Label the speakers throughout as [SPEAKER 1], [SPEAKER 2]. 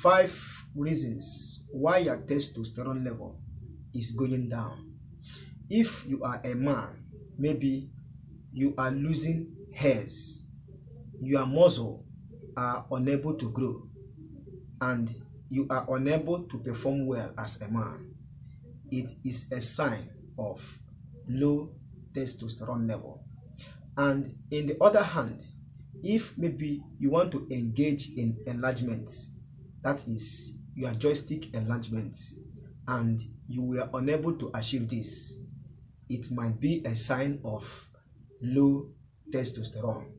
[SPEAKER 1] five reasons why your testosterone level is going down. If you are a man, maybe you are losing hairs, your muscle are unable to grow, and you are unable to perform well as a man, it is a sign of low testosterone level. And in the other hand, if maybe you want to engage in enlargement, that is your joystick enlargement, and you were unable to achieve this, it might be a sign of low testosterone.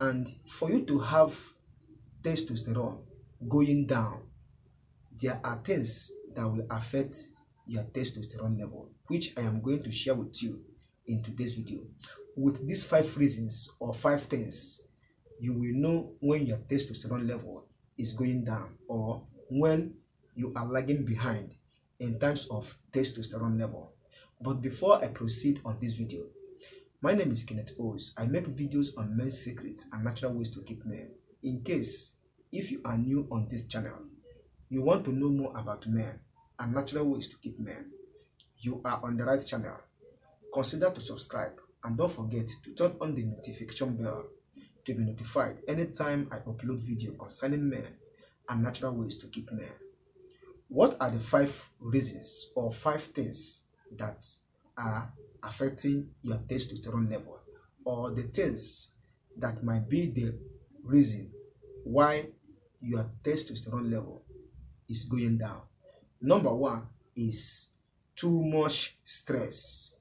[SPEAKER 1] And for you to have testosterone going down, there are things that will affect your testosterone level, which I am going to share with you in today's video. With these five reasons or five things, you will know when your testosterone level is going down or when you are lagging behind in terms of testosterone level. But before I proceed on this video, my name is Kenneth Os. I make videos on men's secrets and natural ways to keep men. In case, if you are new on this channel, you want to know more about men and natural ways to keep men, you are on the right channel. Consider to subscribe and don't forget to turn on the notification bell to be notified anytime I upload video concerning men and natural ways to keep men. What are the five reasons or five things that are affecting your testosterone level or the things that might be the reason why your testosterone level is going down? Number one is too much stress.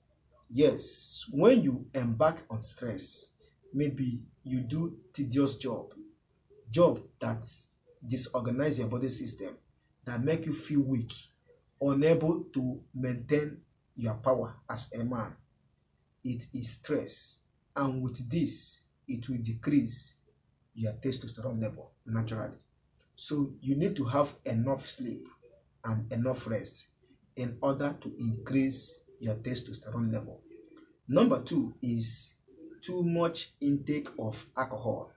[SPEAKER 1] Yes, when you embark on stress, maybe you do tedious job, job that disorganize your body system, that make you feel weak, unable to maintain your power as a man. It is stress, and with this, it will decrease your testosterone level naturally. So you need to have enough sleep and enough rest in order to increase your testosterone level. Number two is too much intake of alcohol.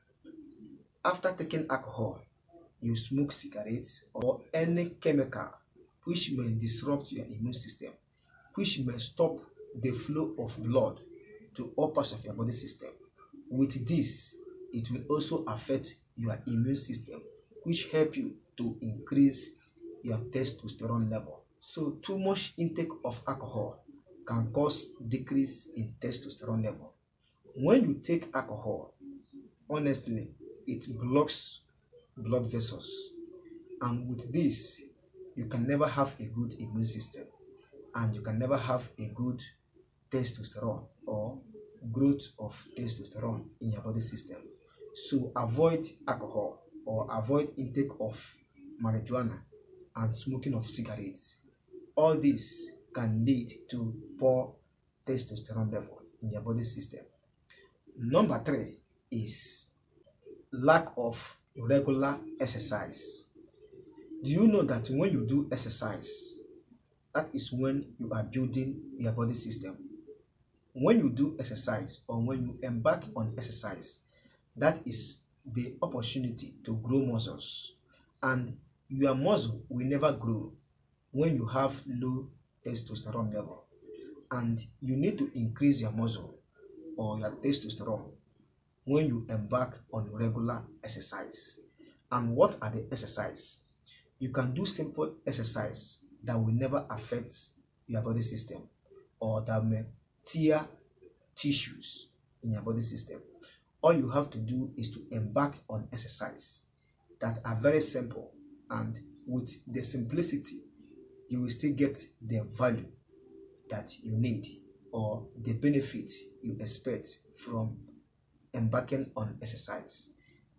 [SPEAKER 1] After taking alcohol, you smoke cigarettes or any chemical which may disrupt your immune system, which may stop the flow of blood to all parts of your body system. With this, it will also affect your immune system, which help you to increase your testosterone level. So too much intake of alcohol can cause decrease in testosterone level. When you take alcohol, honestly, it blocks blood vessels. And with this, you can never have a good immune system and you can never have a good testosterone or growth of testosterone in your body system. So avoid alcohol or avoid intake of marijuana and smoking of cigarettes. All this can lead to poor testosterone level in your body system. Number three is lack of regular exercise. Do you know that when you do exercise, that is when you are building your body system? When you do exercise or when you embark on exercise, that is the opportunity to grow muscles. And your muscle will never grow when you have low testosterone level. And you need to increase your muscle or your testosterone when you embark on regular exercise. And what are the exercise? You can do simple exercise that will never affect your body system or that may tear tissues in your body system. All you have to do is to embark on exercise that are very simple and with the simplicity you will still get the value that you need or the benefit you expect from embarking on exercise.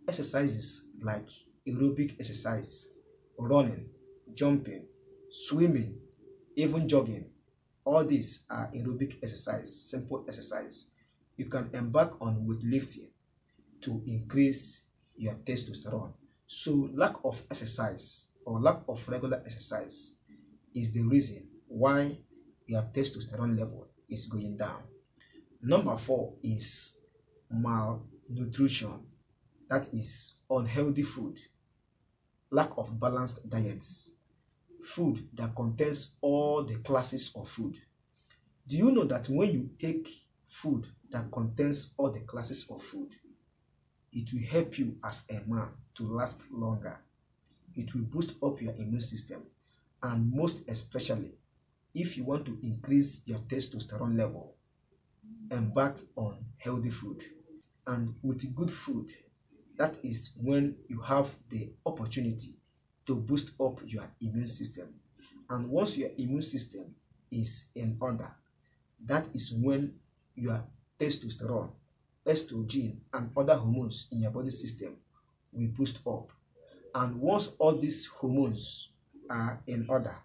[SPEAKER 1] Exercises like aerobic exercise, running, jumping, swimming, even jogging, all these are aerobic exercise, simple exercise. You can embark on with lifting to increase your testosterone. So lack of exercise or lack of regular exercise is the reason why your testosterone level is going down. Number four is malnutrition. That is unhealthy food. lack of balanced diets, food that contains all the classes of food. Do you know that when you take food that contains all the classes of food, it will help you as a man to last longer. It will boost up your immune system. And most especially, if you want to increase your testosterone level, embark on healthy food. And with good food, that is when you have the opportunity to boost up your immune system. And once your immune system is in order, that is when your testosterone, estrogen, and other hormones in your body system will boost up. And once all these hormones are in order,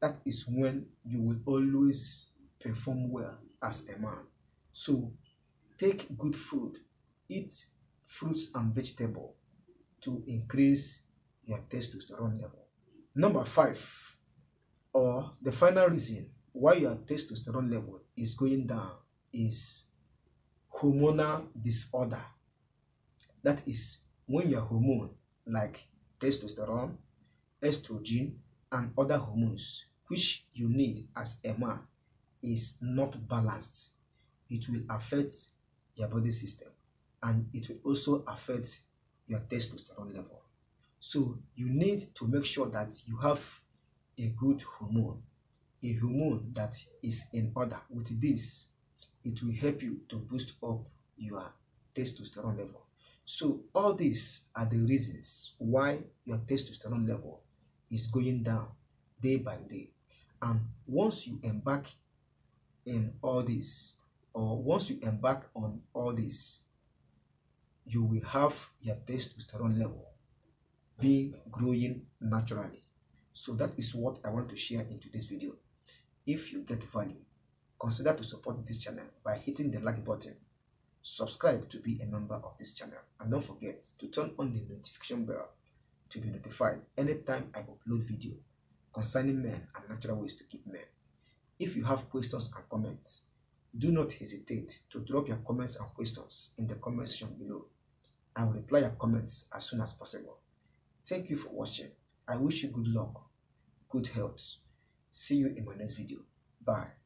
[SPEAKER 1] that is when you will always perform well as a man. So take good food, eat fruits and vegetable to increase your testosterone level. Number five, or the final reason why your testosterone level is going down is hormonal disorder. That is when your hormone like testosterone, estrogen, and other hormones which you need as a man is not balanced, it will affect your body system and it will also affect your testosterone level. So you need to make sure that you have a good hormone, a hormone that is in order. With this, it will help you to boost up your testosterone level. So all these are the reasons why your testosterone level is going down day by day. And once you embark in all this, or once you embark on all this, you will have your testosterone level being growing naturally. So that is what I want to share in today's video. If you get value, consider to support this channel by hitting the like button. Subscribe to be a member of this channel and don't forget to turn on the notification bell to be notified anytime I upload video concerning men and natural ways to keep men. If you have questions and comments, do not hesitate to drop your comments and questions in the comment section below. I will reply your comments as soon as possible. Thank you for watching. I wish you good luck, good health. See you in my next video. Bye.